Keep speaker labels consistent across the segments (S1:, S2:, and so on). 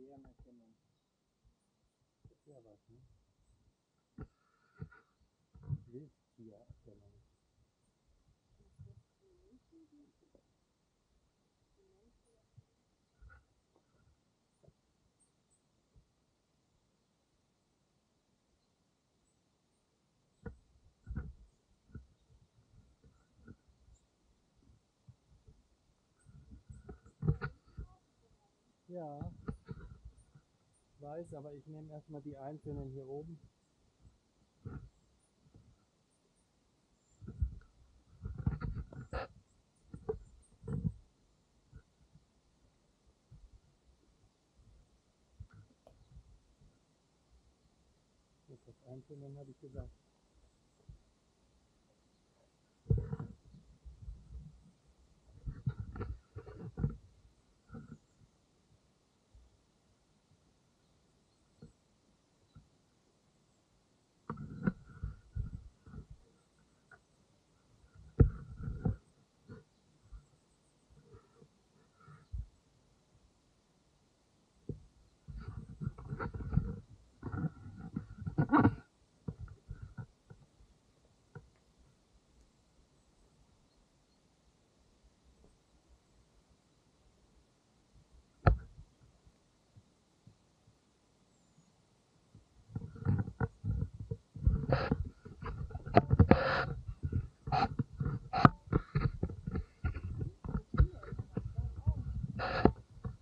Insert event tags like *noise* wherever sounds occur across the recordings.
S1: Bärenerkennung. Das wäre was, ne? Wildtiererkennung. Ich weiß, aber ich nehme erstmal die einzelnen hier oben. Das einzelnen habe ich gesagt.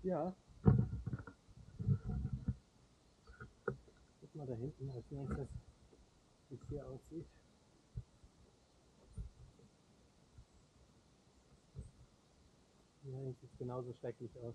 S1: Ja. Guck mal da hinten, als das wie es hier aussieht. Ja, sieht es genauso schrecklich aus.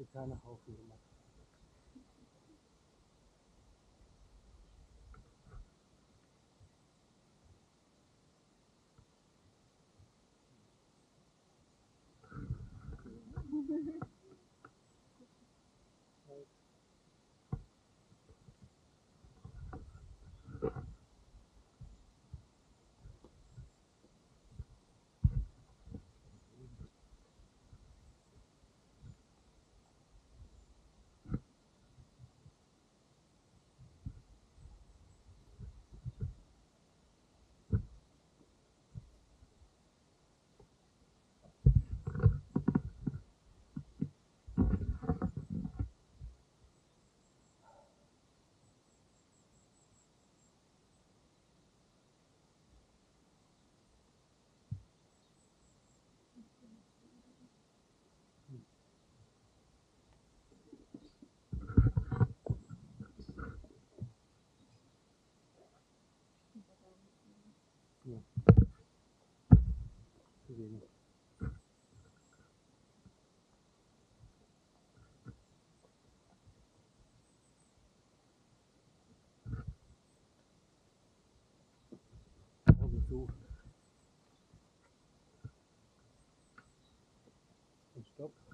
S1: Kita nak offer. Ja. Af en toe. Een stop.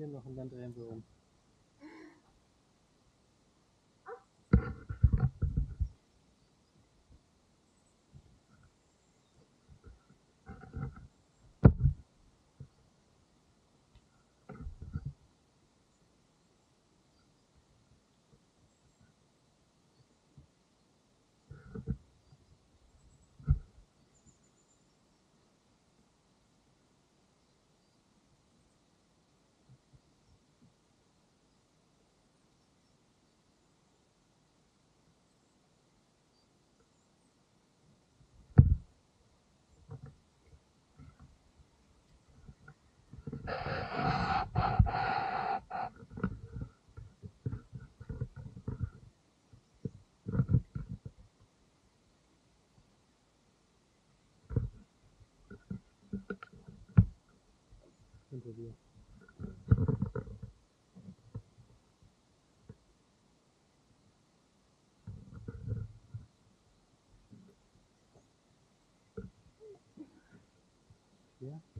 S1: Hier noch und dann drehen wir um. Yeah.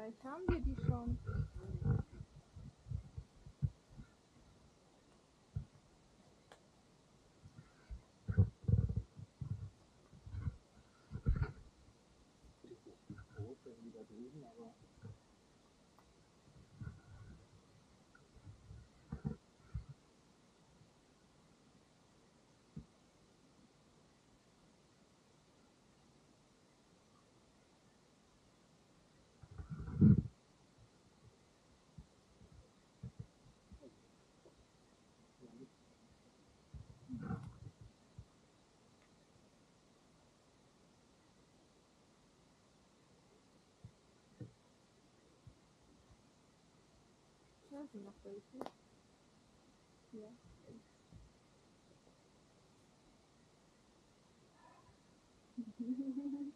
S2: Vielleicht haben wir die schon.
S1: 怎
S2: 么回事？哼哼
S1: 哼。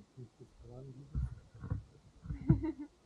S1: Ты, ты, ты, ты, ты,
S2: ты, ты, ты,
S1: ты,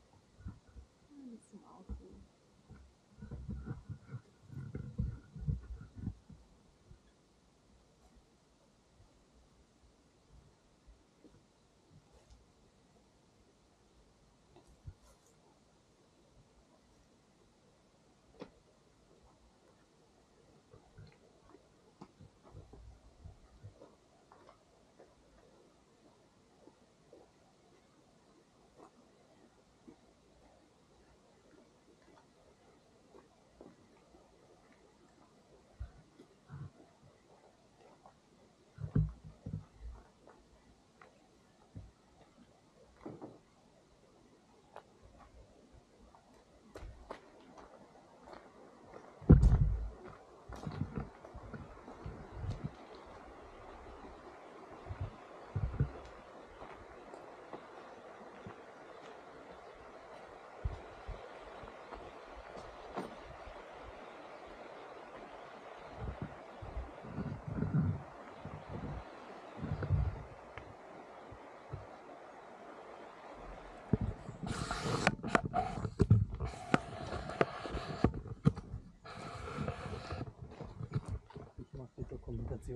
S2: Du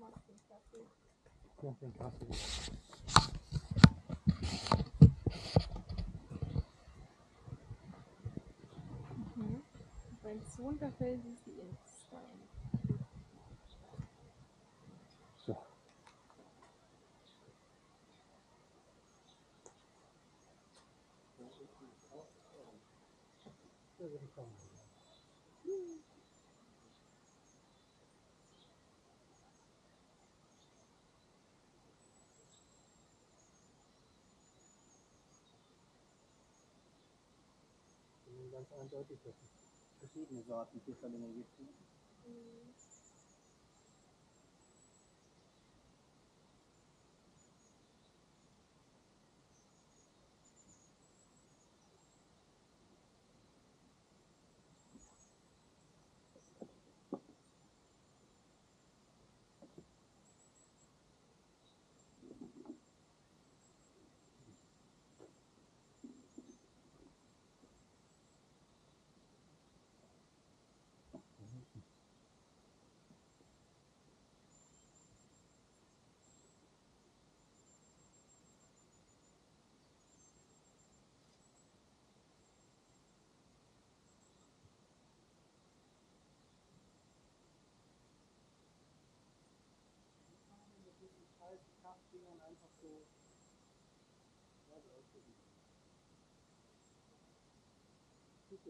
S2: machst den Kaffee.
S1: Ich mach den Kaffee.
S2: Mhm. Wenn es runterfällt, ist die ins Stein.
S1: So. Ja, Ganz eindeutig, dass es verschiedene Sorten Pfifferlinge gibt.
S2: Mhm.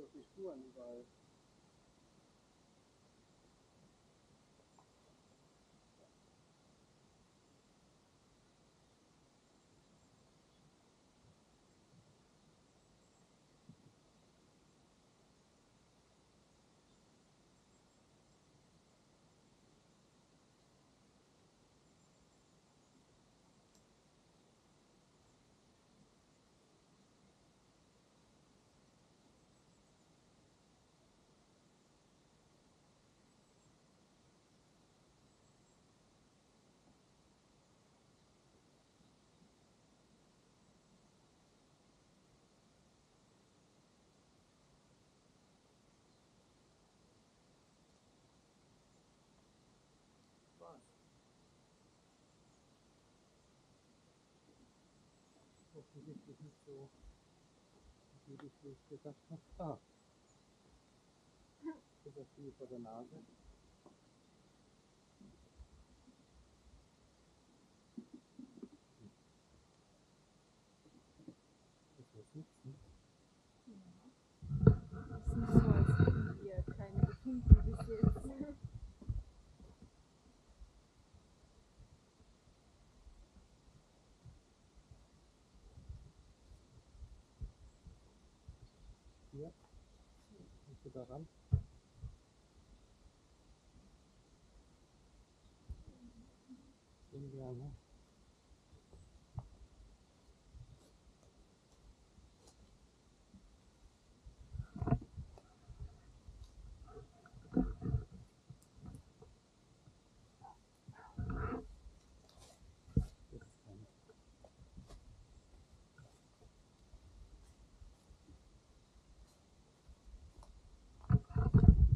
S1: Die Spuren überall. Offensichtlich nicht so, wie ich gedacht habe. Ah. Das ist viel vor der Nase.
S2: ya
S3: kita
S2: kan ini apa?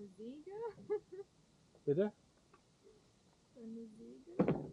S2: eine Säge?
S1: Bitte?
S2: Eine Säge?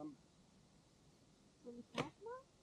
S2: Um, Will you pass, Mom?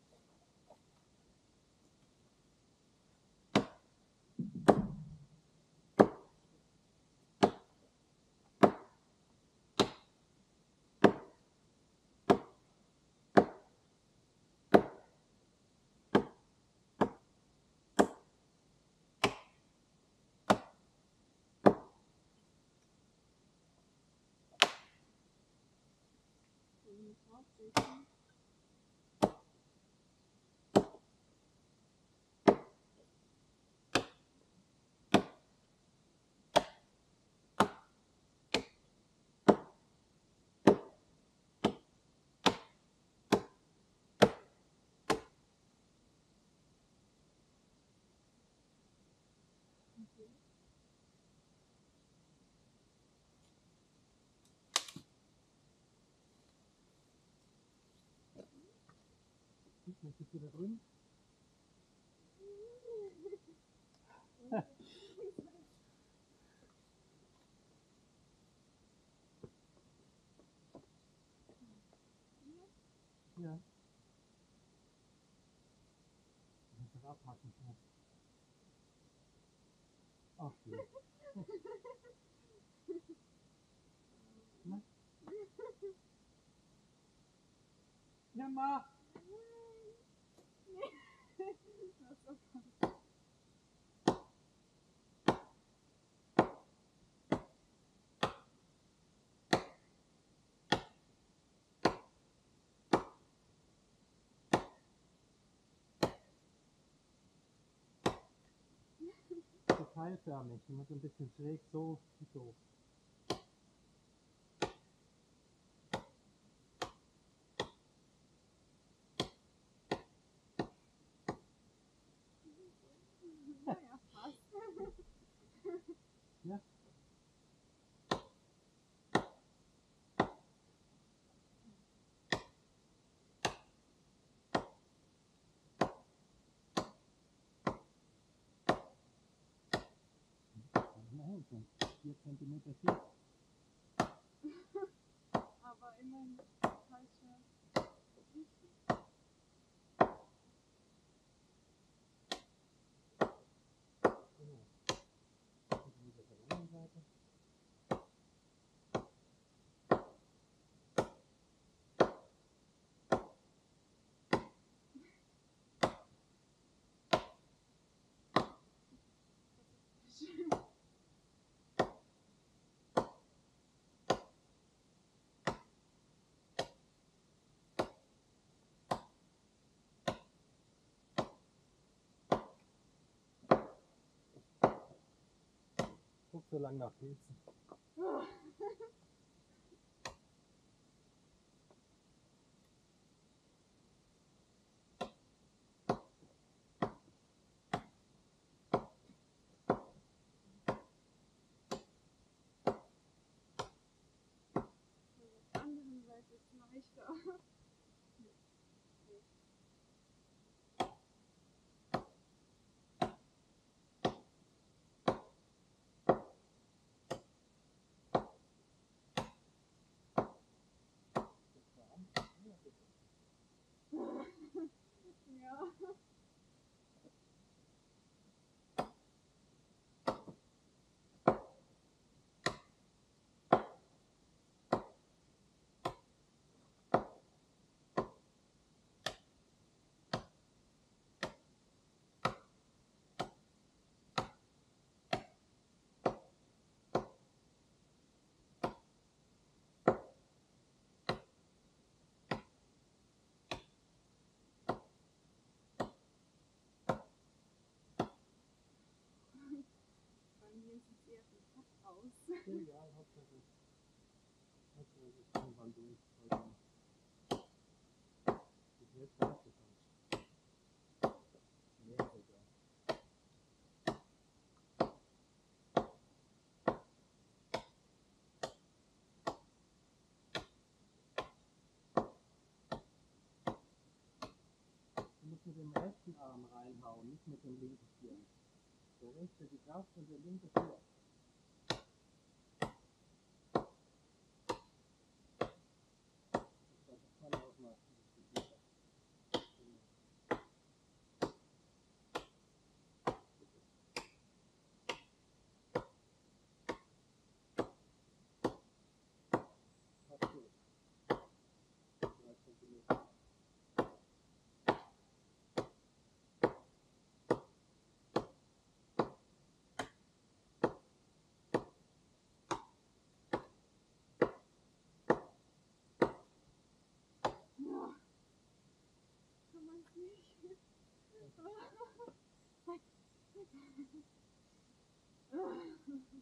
S1: Möchtest du da drüben? Ja. Ich muss das abhaken. Ach, schön. Ja, Ma!
S2: Ist okay.
S1: So ein bisschen schräg, so so. Schon 4 cm Schiff.
S2: Aber immerhin
S1: so lang nach Pilzen. *laughs*
S2: aus.
S1: Egal, Hauptsache. Hauptsache, es ist irgendwann durch. Bis jetzt reicht es mit dem rechten Arm reinhauen, nicht mit dem linken Stirn. Der rechte die Kraft und der linke Stirn. Ha ha ha.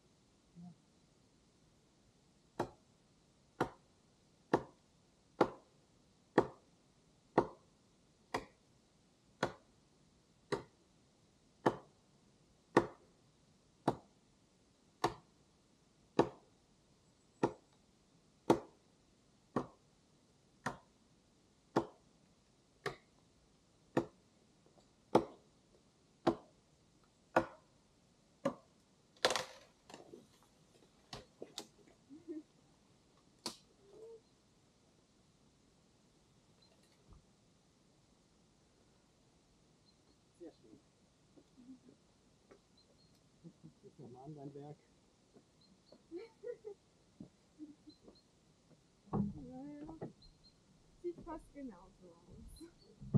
S1: Nochmal an dein Werk. *laughs*
S2: Naja. Sieht fast genauso aus.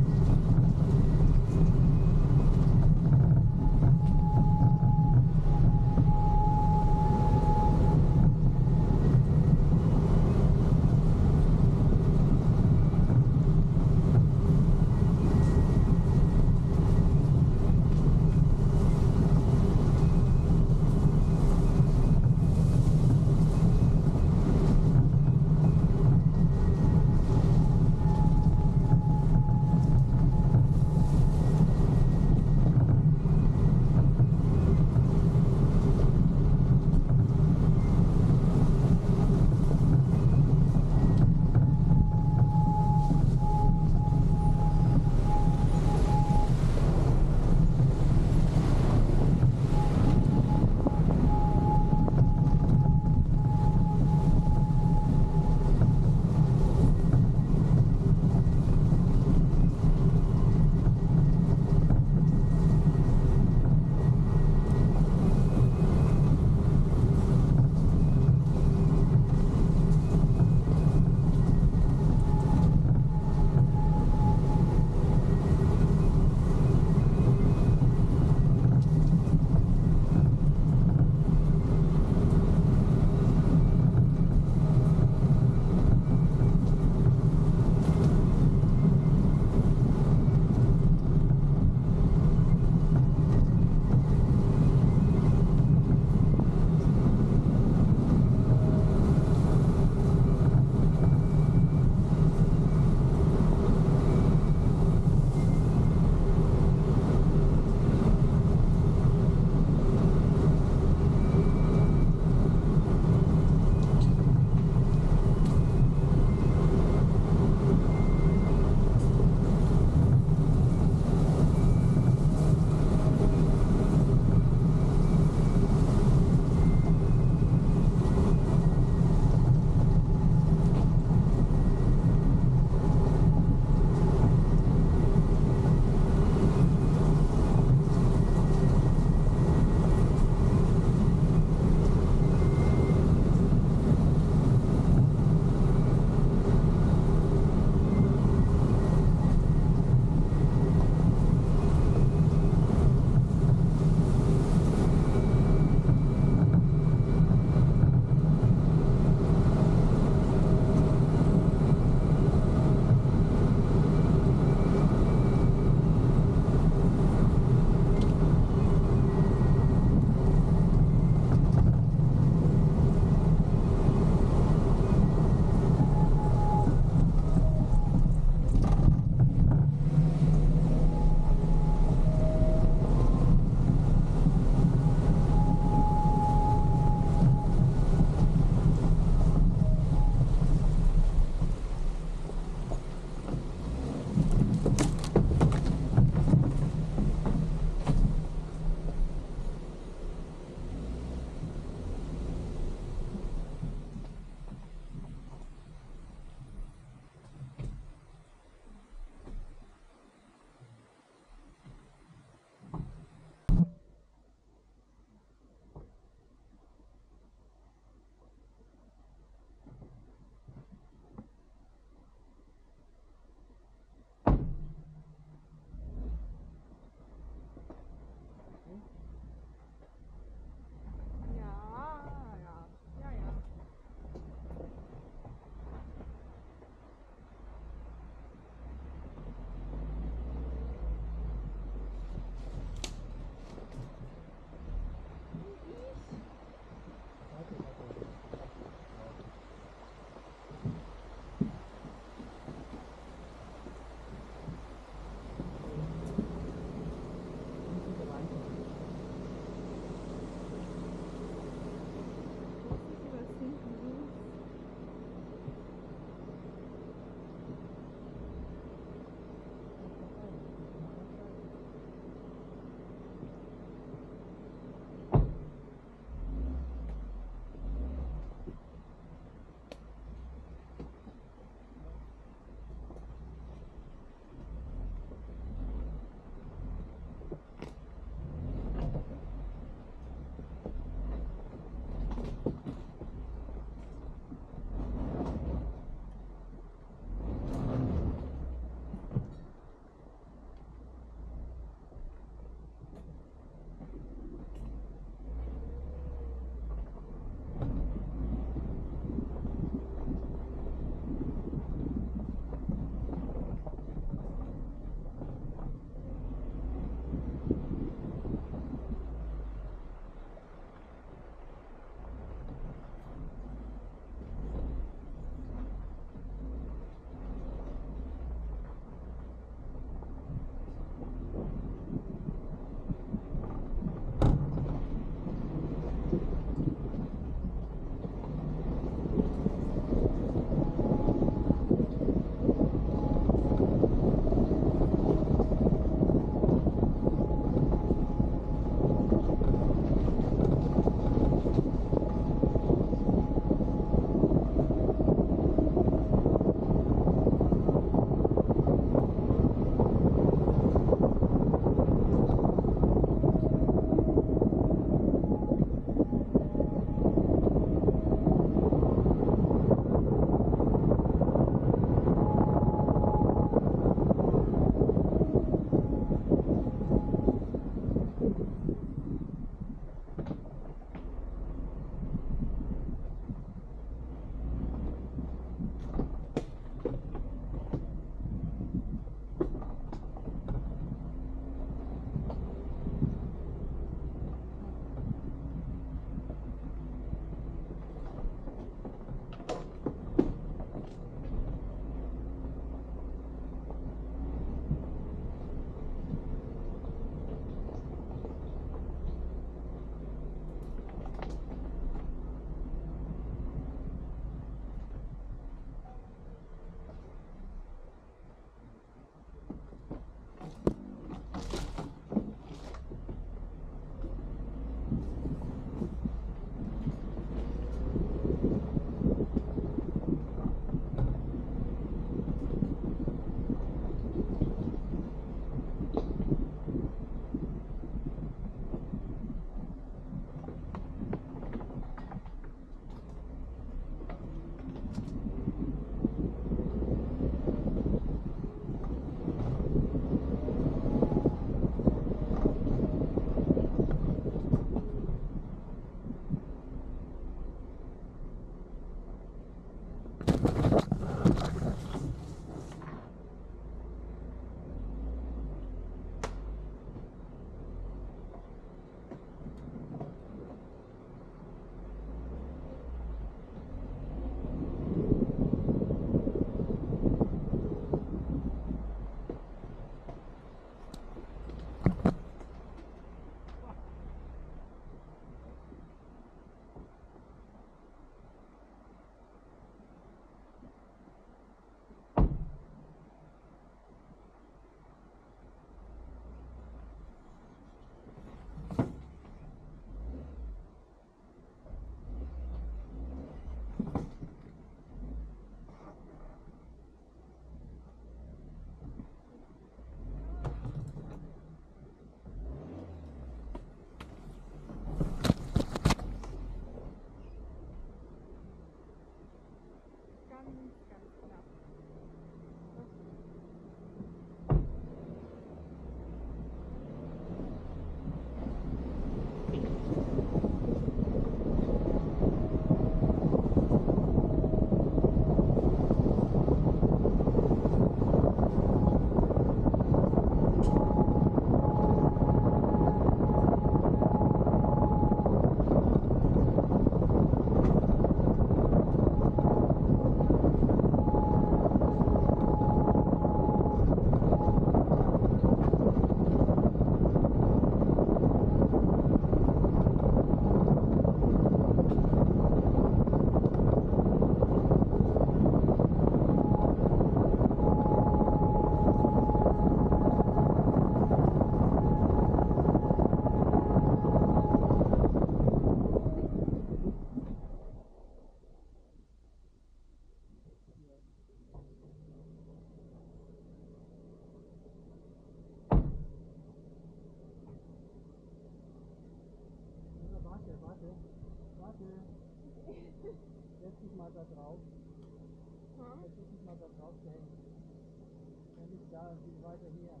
S1: weiter hier.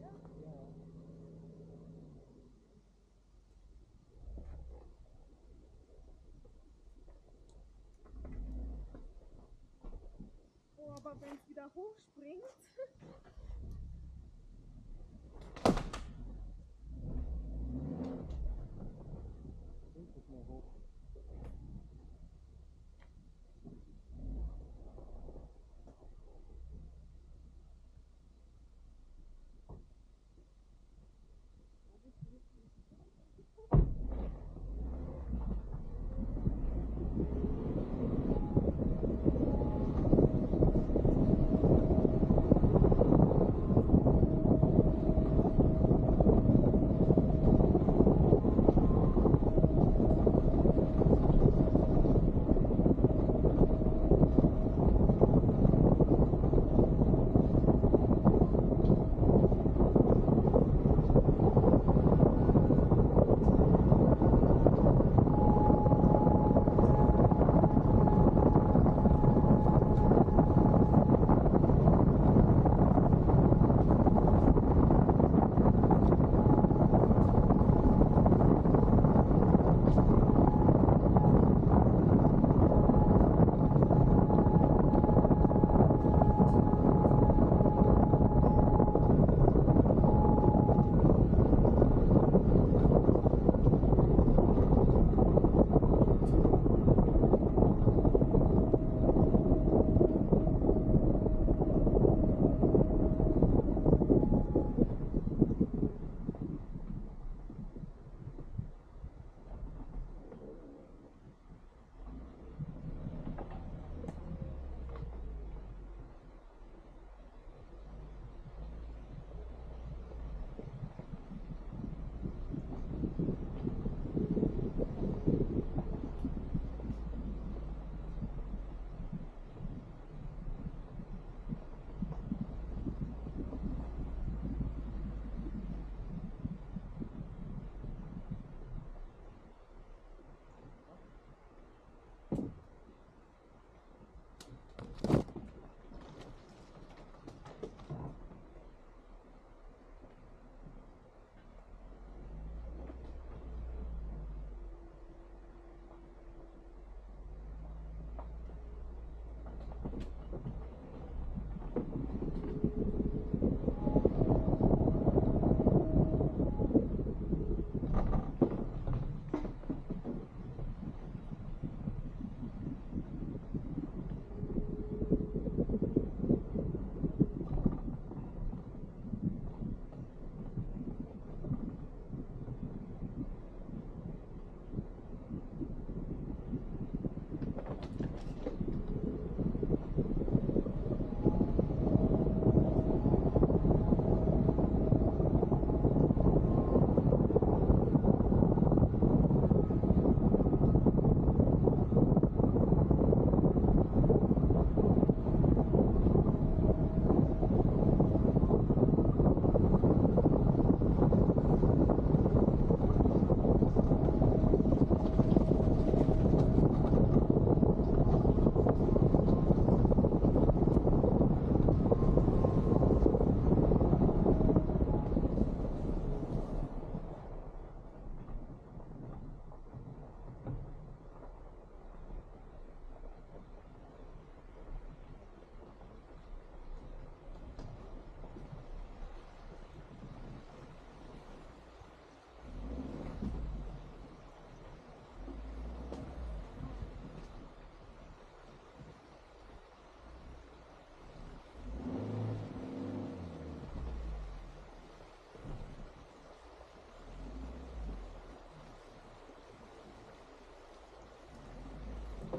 S2: Ja?
S1: Ja.
S2: Oh, aber wenn es wieder hochspringt. *laughs*